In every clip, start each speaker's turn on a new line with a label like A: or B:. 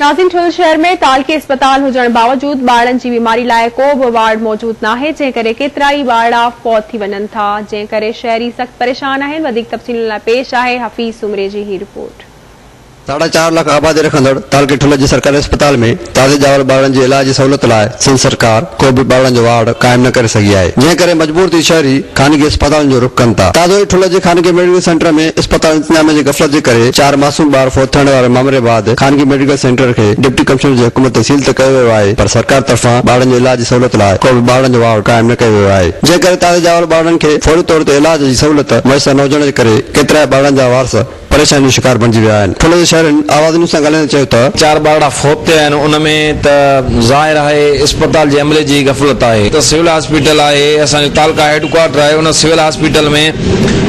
A: ناظرین ٹو شہر میں تالکی اسپتال ہوجنے باوجود بارن جی بیماری لائے کو وہ وارڈ موجود نہ ہے۔ جن کر ہی باڑ فوت ونن تھا۔ جن کرے شہری سخت پریشان ہے تفصیل پیش آئے حفیظ سمرے جی ہی رپورٹ۔
B: ساڑھا چار لاکھ آبادی رکھدڑ تالک ٹھل کے جی سرکاری اسپتال میں تازے جاول بار کے جی علاج کی سہولت لائے، سن سرکار کووڈ بار جو وارڈ قائم نہ کر سکی ہے جن کر مجبور تھی شہری خانگی اسپتال جو رخ کن تھا تازو ٹھل کے جی خانگی میڈیکل سینٹر میں اسپتال انتظام کی غفلت کے کرے، چار معصوم بار فوت تھن والے معاملے بعد خانگی میڈیکل سینٹر کے ڈپٹی کمشنر کی حکومت سیل تو کیا ویو ہے پر سرکار طرفا بار کے علاج کی سہولت لائے کووڈ بار جو وارڈ قائم نہ کیا ویو ہے جن کر تازے جاول بار کے فوری طور سے علاج کی سہولت میسر نہ ہوجن کے کرے کترا بار جا وارس پریشانی شکار بنجي ويا آهن ٿولو جو شهرن آوازن سان ڳالهائڻ چيو ته
C: چار ٻارڙا فوت ٿيا ان ۾ ته ظاهر آهي اسپتال جي عملے جي غفلت آهي ته سول هاسپيٽل آهي اسان جو تعلقا هيڊ کوارٽر ان سول هاسپيٽل ۾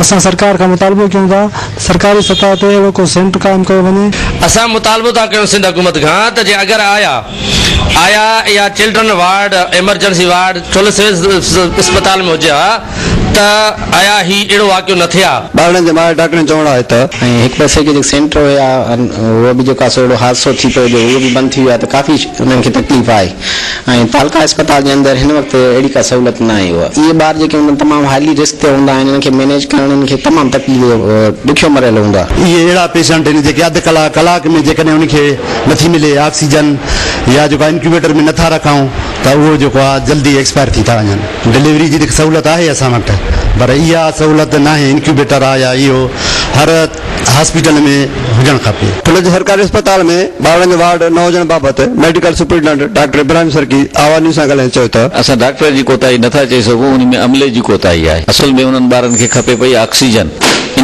D: اسان سرڪار کان مطالبو ڪيون ٿا سرڪاري سطح تي اهڙو ڪو سينٽر قائم ڪيو وڃي.
E: اسان مطالبو ٿا ڪيون سنڌ حڪومت کان ته جي اگر آيا آيا يا چلڊرن وارڊ ايمرجنسي وارڊ ٺل سول اسپتال ۾ هجي ها ته آيا هي اهڙو واقعو نه ٿيا.
B: ٻارن جي ماري ڊاڪٽرن چوڻو آهي ته
F: ۽ هڪ پاسي ڪي جيڪي سينٽر هئا اهو به جيڪو آهي سو اهڙو حادثو ٿي پيو جو اهو به بند ٿي ويو آهي ته ڪافي انهن کي تڪليف آهي تالکا اسپتال کے اندر ہن وقت اڑی کاسک ہوں مینج کرنا تمام تک دکھو مرل ہوں
G: یہ اڑا پیشنٹ کے میں جی ان کی نتھی ملے آکسیجن یا انکوبیٹر میں نہ رکھوں تا وہ جلدی ایسپائر کی وجہ ڈلیوری سہولت ہے اب یہ سہولت نہ انکوبیٹر ہر ہاسپٹل میں ہوجن کپے
B: ان کے سرکاری اسپتال میں باروں وارڈ نہ ہوجنے بابت میڈیکل سپرینٹینڈنٹ ڈاکٹر ابراہیم سرکی آوانی سے
H: ڈاکٹر کی کوتاہی نتا تھا سکو ان میں عملے کی کوتاہی ہے اصل میں ان آکسیجن۔